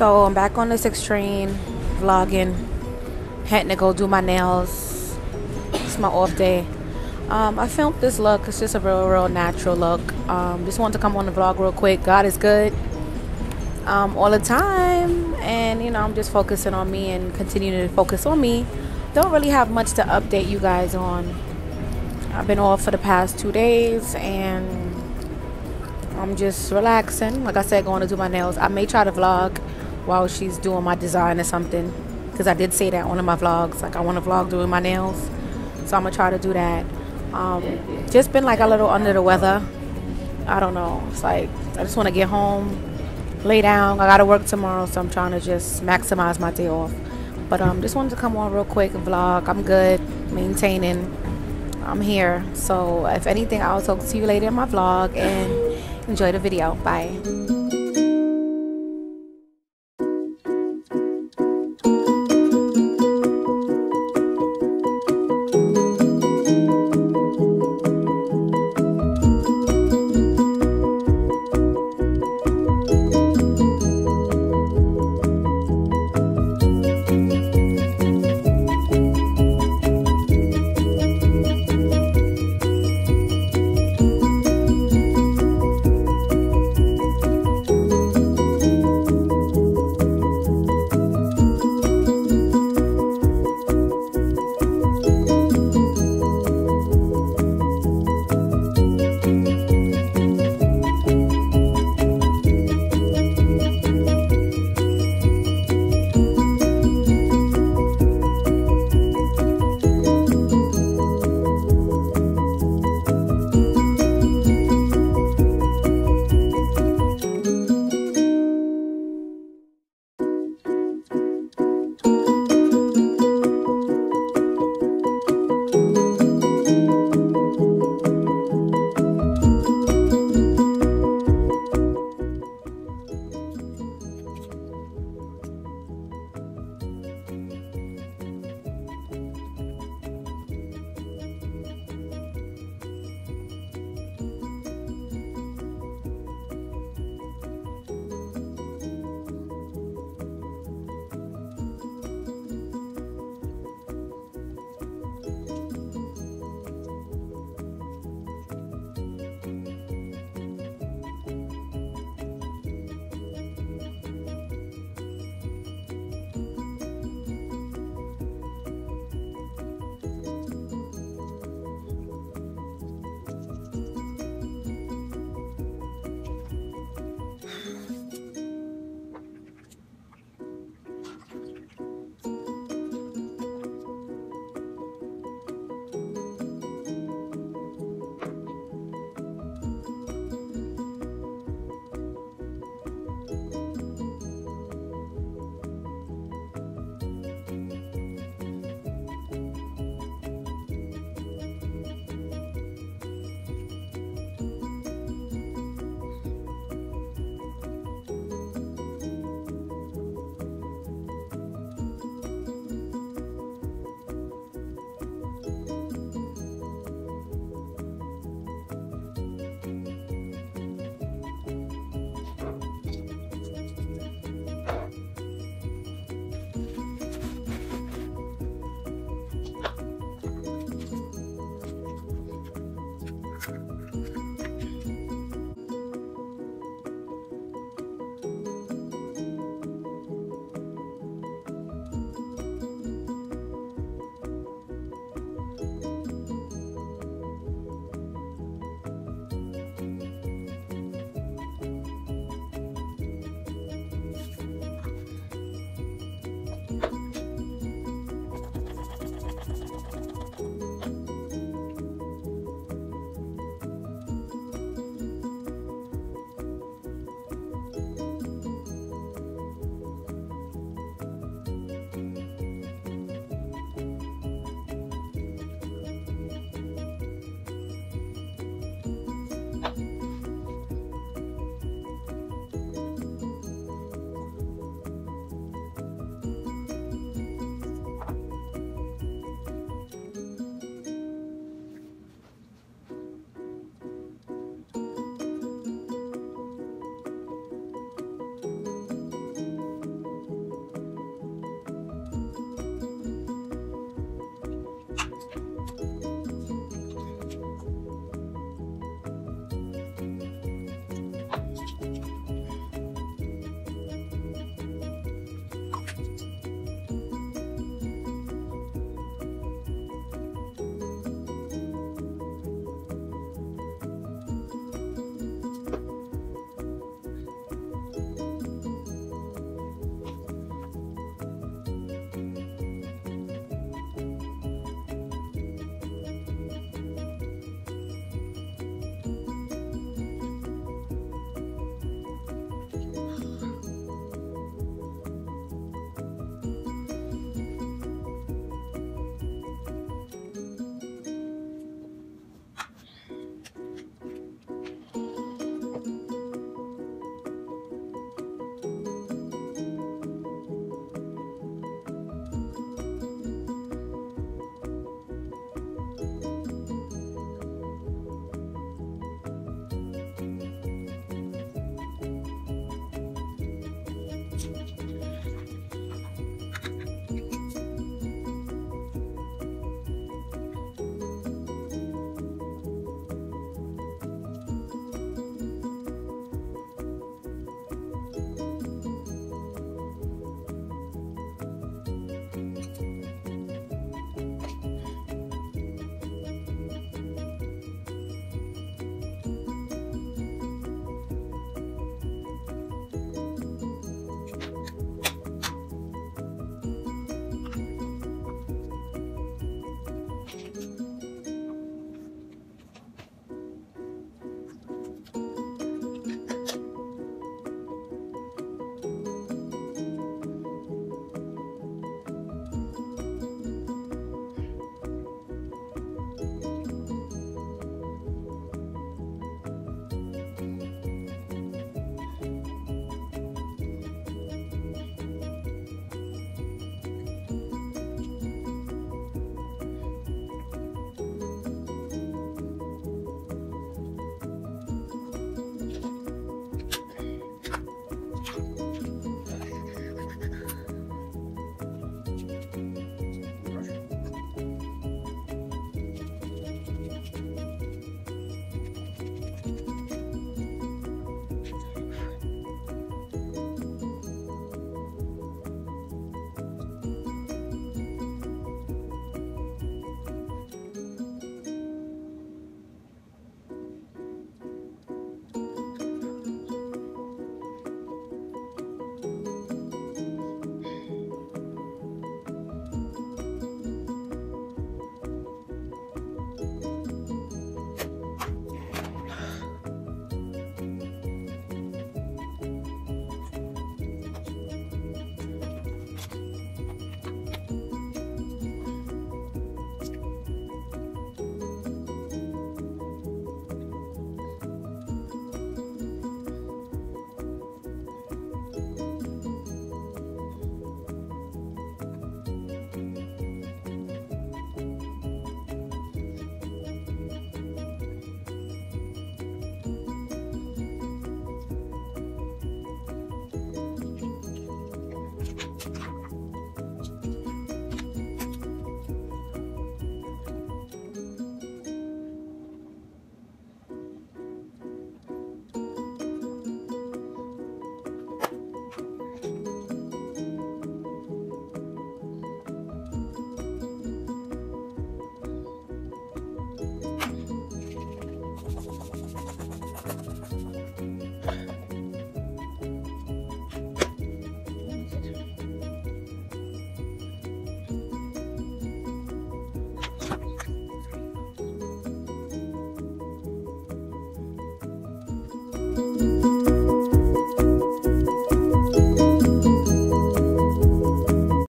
So I'm back on this extreme vlogging. Had to go do my nails. It's my off day. Um, I filmed this look. It's just a real, real natural look. Um, just wanted to come on the vlog real quick. God is good um, all the time. And, you know, I'm just focusing on me and continuing to focus on me. Don't really have much to update you guys on. I've been off for the past two days and I'm just relaxing. Like I said, going to do my nails. I may try to vlog while she's doing my design or something. Because I did say that on one of my vlogs. Like I want to vlog doing my nails. So I'm going to try to do that. Um, just been like a little under the weather. I don't know. It's like I just want to get home, lay down. I got to work tomorrow. So I'm trying to just maximize my day off. But um, just wanted to come on real quick and vlog. I'm good. Maintaining I'm here. So if anything, I'll talk to you later in my vlog and enjoy the video. Bye.